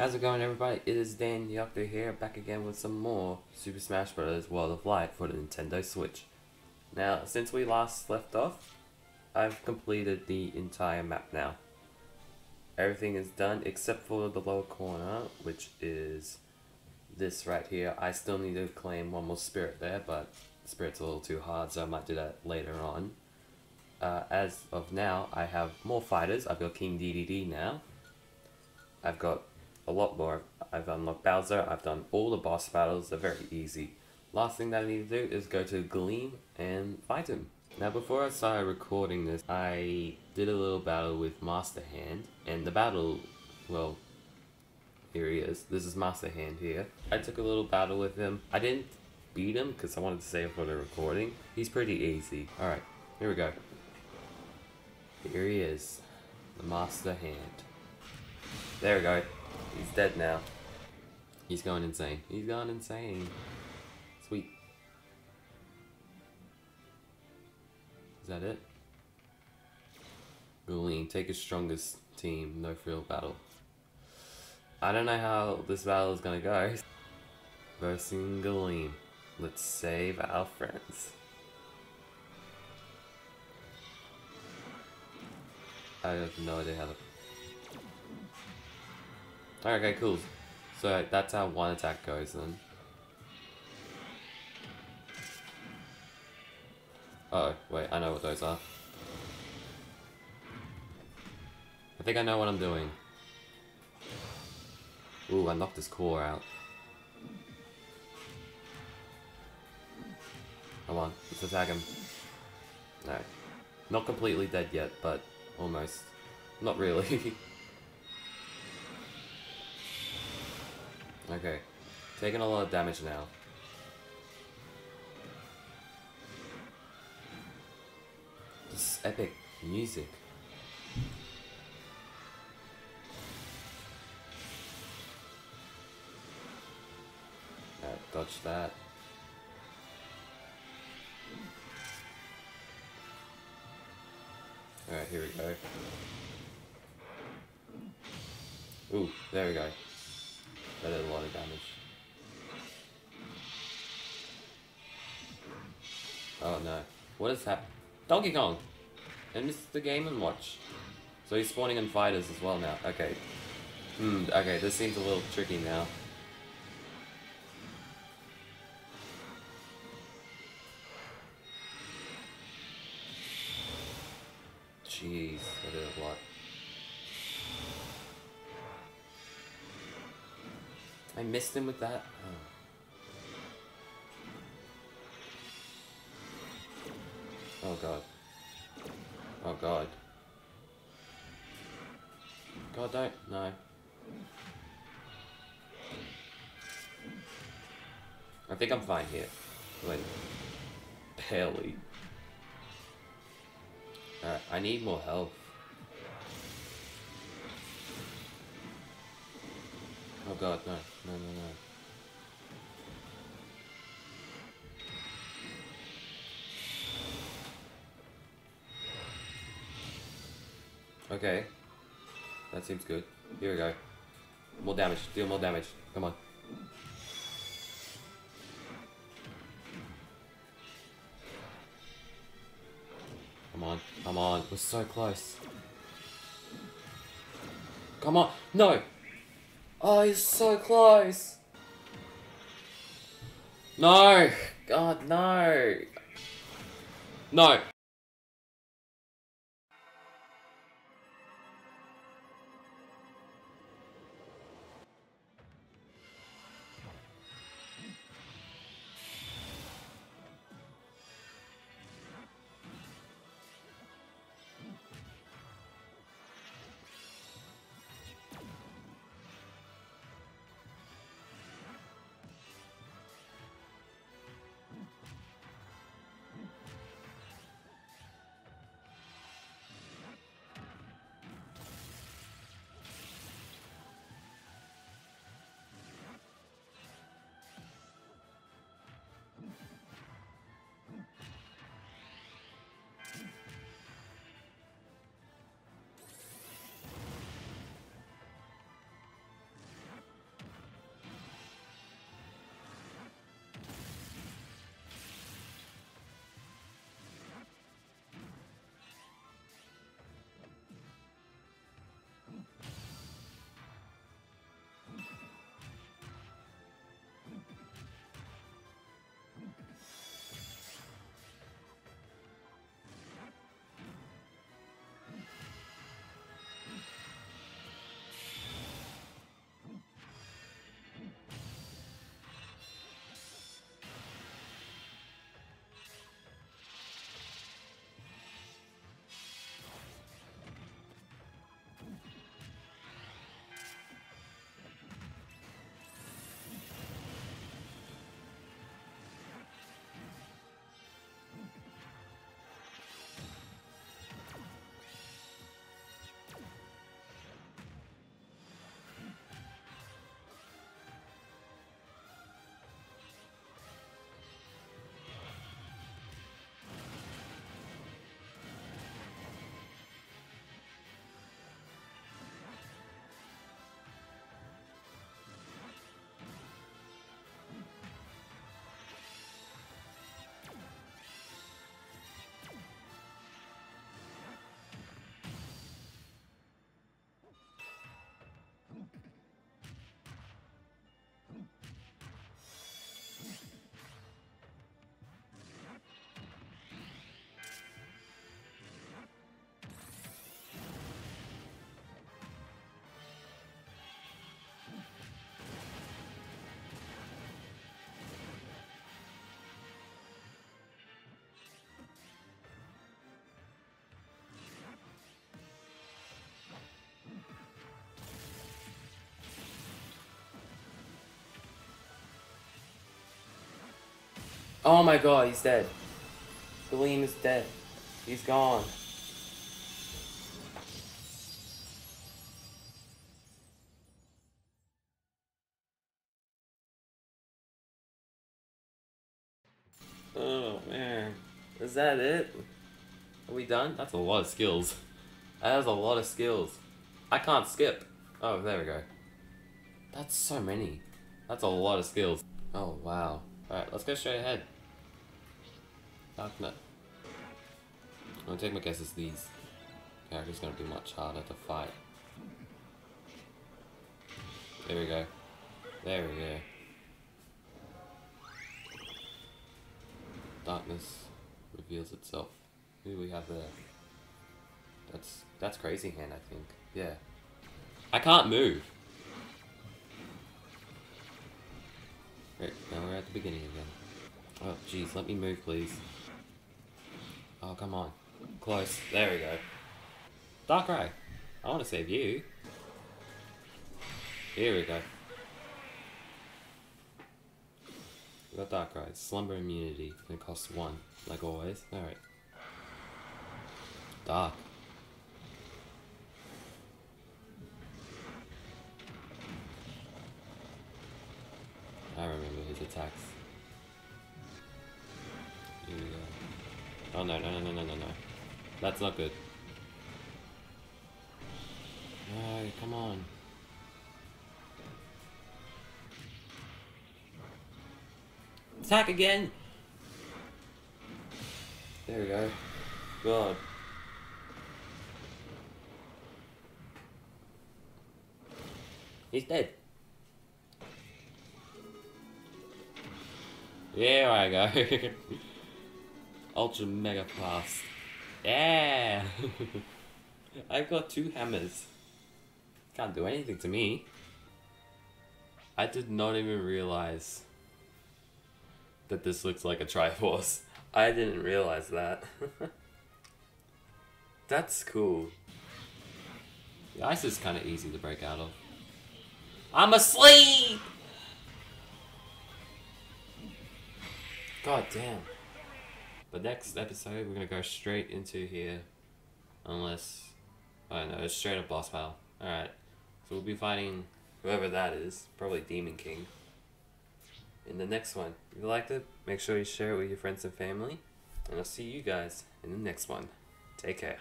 How's it going everybody? It is DanTheOcto here, back again with some more Super Smash Bros. World of Light for the Nintendo Switch. Now, since we last left off, I've completed the entire map now. Everything is done except for the lower corner, which is this right here. I still need to claim one more spirit there, but spirit's a little too hard, so I might do that later on. Uh, as of now, I have more fighters. I've got King Dedede now. I've got a lot more. I've unlocked Bowser. I've done all the boss battles. They're very easy. Last thing that I need to do is go to Galeem and fight him. Now before I started recording this, I did a little battle with Master Hand. And the battle, well, here he is. This is Master Hand here. I took a little battle with him. I didn't beat him because I wanted to save for the recording. He's pretty easy. Alright, here we go. Here he is. The Master Hand. There we go. He's dead now. He's going insane. He's gone insane. Sweet. Is that it? Galeem, take his strongest team, no frill battle. I don't know how this battle is gonna go. Versing Galeem. Let's save our friends. I have no idea how to... Okay, cool. So that's how one attack goes then. Uh oh, wait, I know what those are. I think I know what I'm doing. Ooh, I knocked his core out. Come on, let's attack him. No. Not completely dead yet, but almost. Not really. okay. Taking a lot of damage now. This is epic music. Alright, dodge that. Alright, here we go. Ooh, there we go. That did a lot of damage. Oh no. What is happening? Donkey Kong! And missed the Game and Watch. So he's spawning in fighters as well now. Okay. Hmm, okay, this seems a little tricky now. Jeez, I did a lot. I missed him with that? Oh. oh god. Oh god. God don't, no. I think I'm fine here. Like, barely. Alright, I need more health. Oh god, no. No, no, no. Okay. That seems good. Here we go. More damage. Deal more damage. Come on. Come on. Come on. We're so close. Come on. No! Oh, he's so close. No! God, no! No! Oh my god, he's dead. Galeem is dead. He's gone. Oh man. Is that it? Are we done? That's a lot of skills. That has a lot of skills. I can't skip. Oh, there we go. That's so many. That's a lot of skills. Oh, wow. Alright, let's go straight ahead. Darknet. I'm gonna take my guess as these characters gonna be much harder to fight. There we go. There we go. Darkness reveals itself. Who do we have there? That's that's crazy hand, I think. Yeah. I can't move. Right, now we're at the beginning again. Oh, jeez, let me move, please. Oh, come on. Close. There we go. Darkrai. I want to save you. Here we go. We got Darkrai. Slumber immunity. And it costs one, like always. Alright. Dark. Attacks. Go. Oh no, no, no, no, no, no, no. That's not good. No, come on. Attack again! There we go. God. He's dead. There I go. Ultra mega Pass. Yeah! I've got two hammers. Can't do anything to me. I did not even realize that this looks like a Triforce. I didn't realize that. That's cool. The ice is kind of easy to break out of. I'm asleep! God damn. But next episode, we're gonna go straight into here. Unless. I don't know, it's straight up boss battle. Alright. So we'll be fighting whoever that is. Probably Demon King. In the next one. If you liked it, make sure you share it with your friends and family. And I'll see you guys in the next one. Take care.